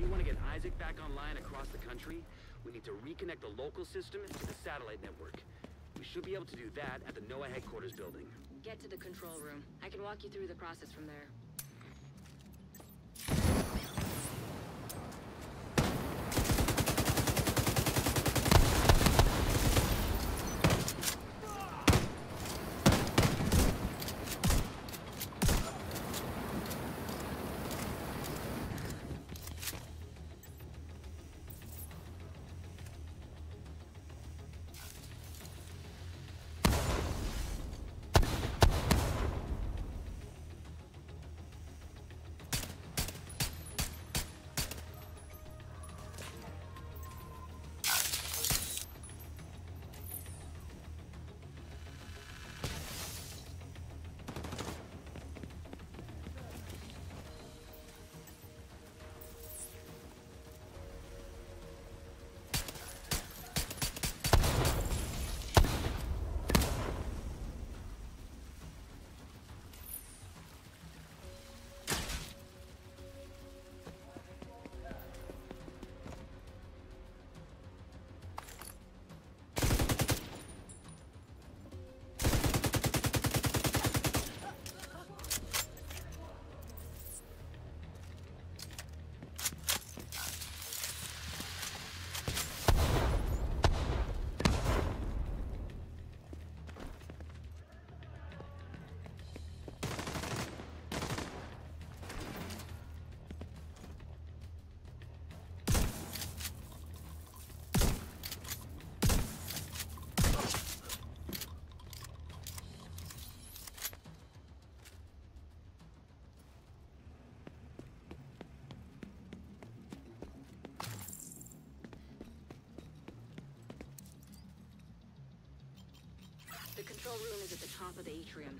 we want to get ISAC back online across the country, we need to reconnect the local system to the satellite network. We should be able to do that at the NOAA headquarters building. Get to the control room. I can walk you through the process from there. The control room is at the top of the atrium.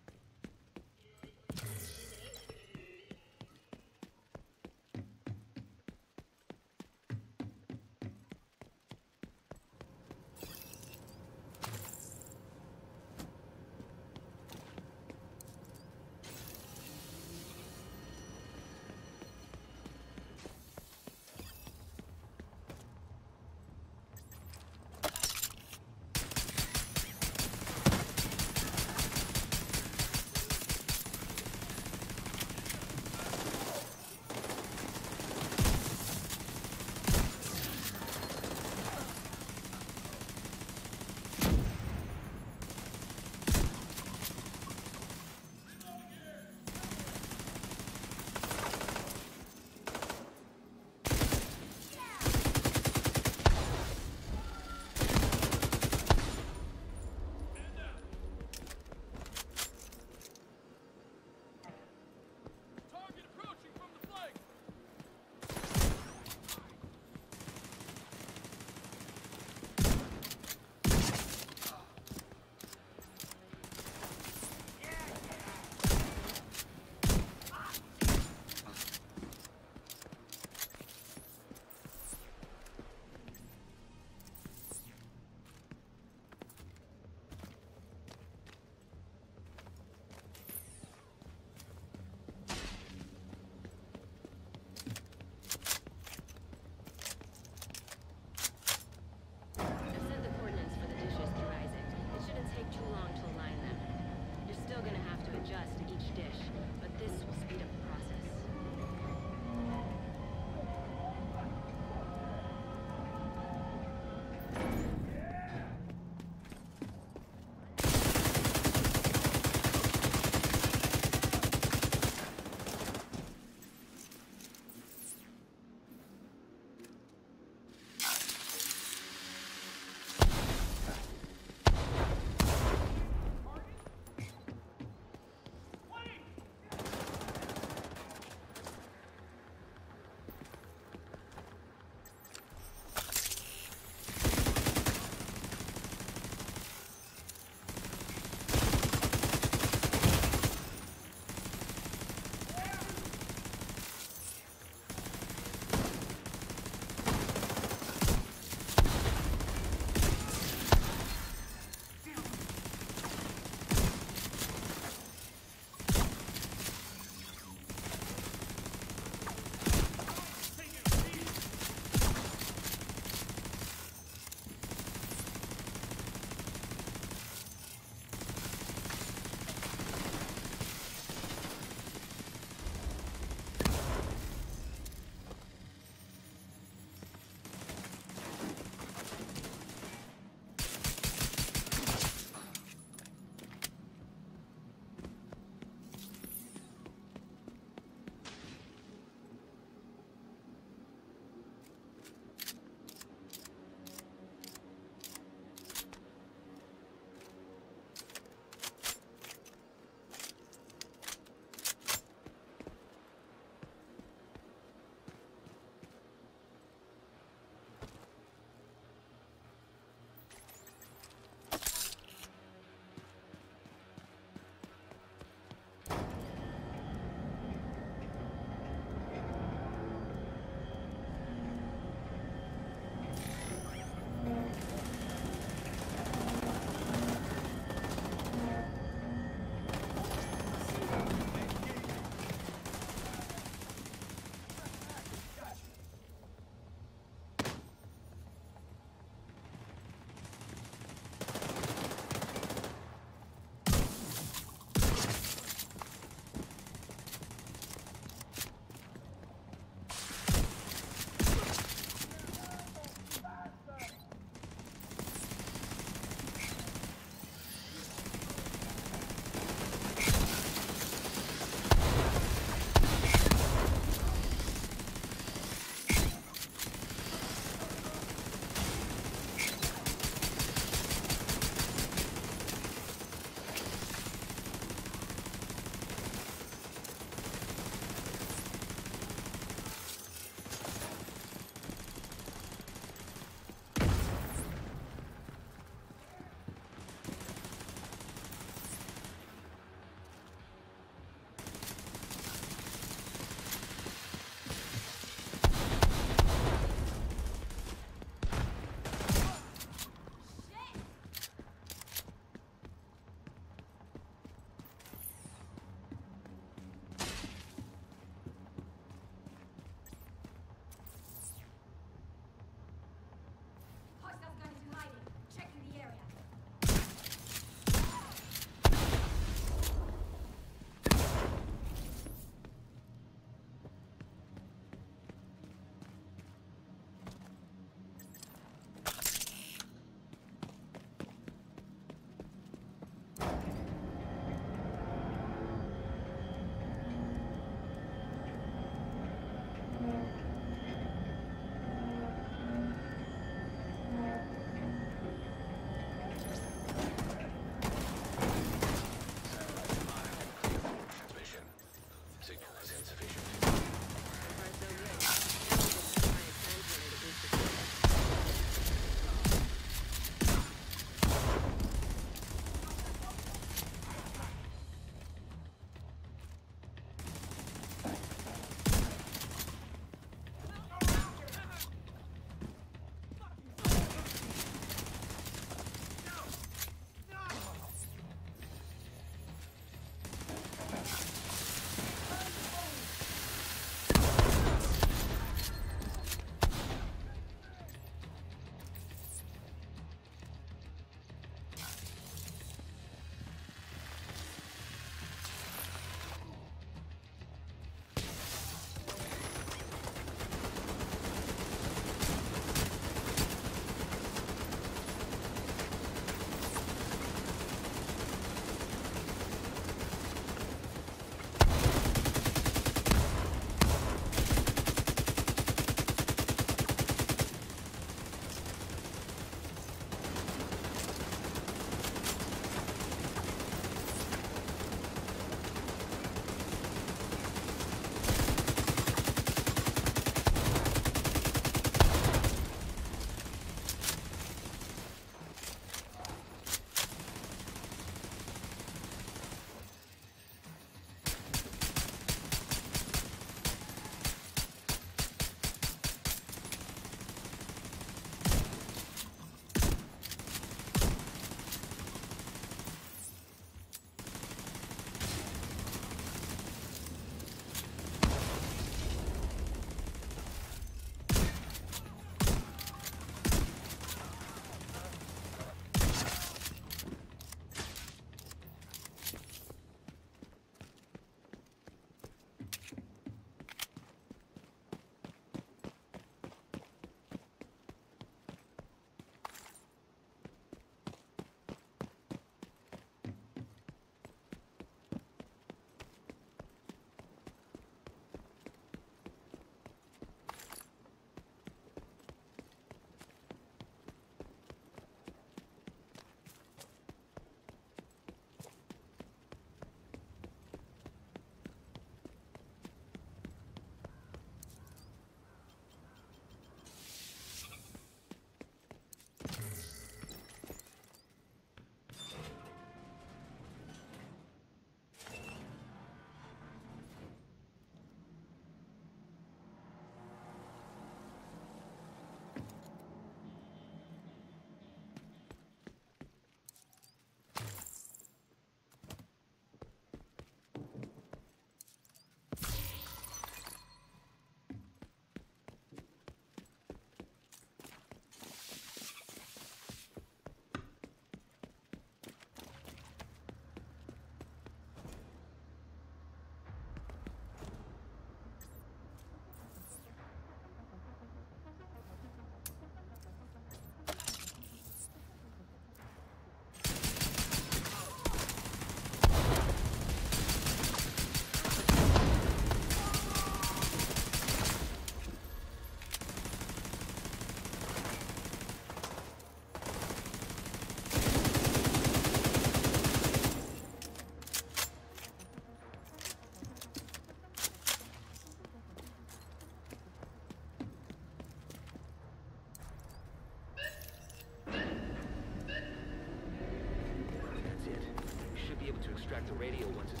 Back to radio once it's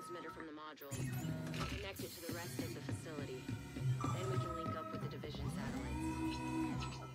transmitter from the module and connect it to the rest of the facility. Then we can link up with the division satellites.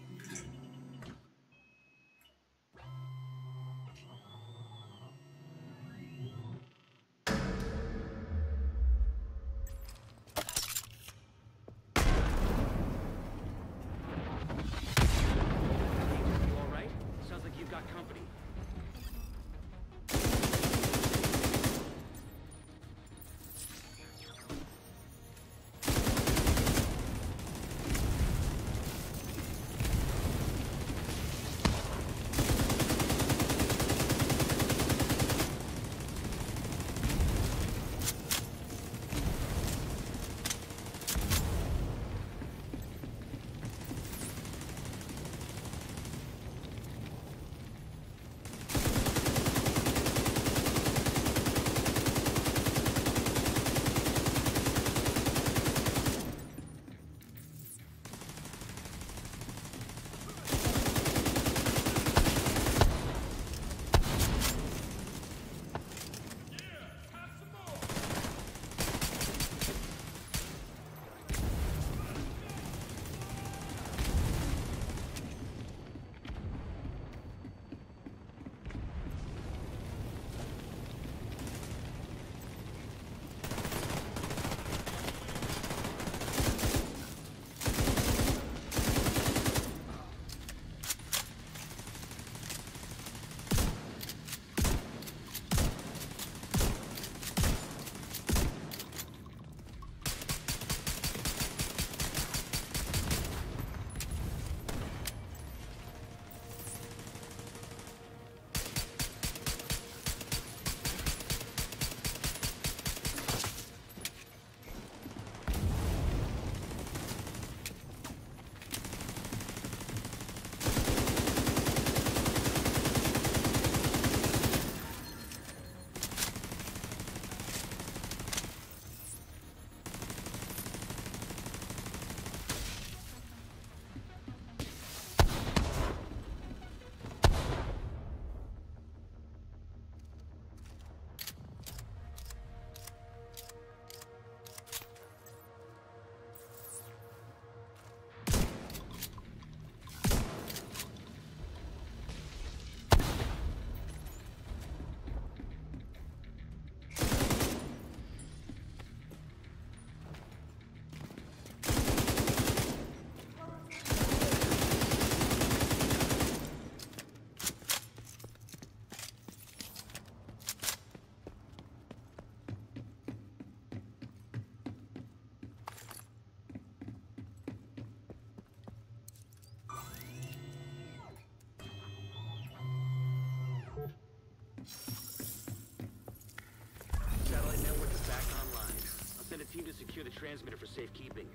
Transmitter for safekeeping.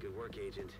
Good work, Agent.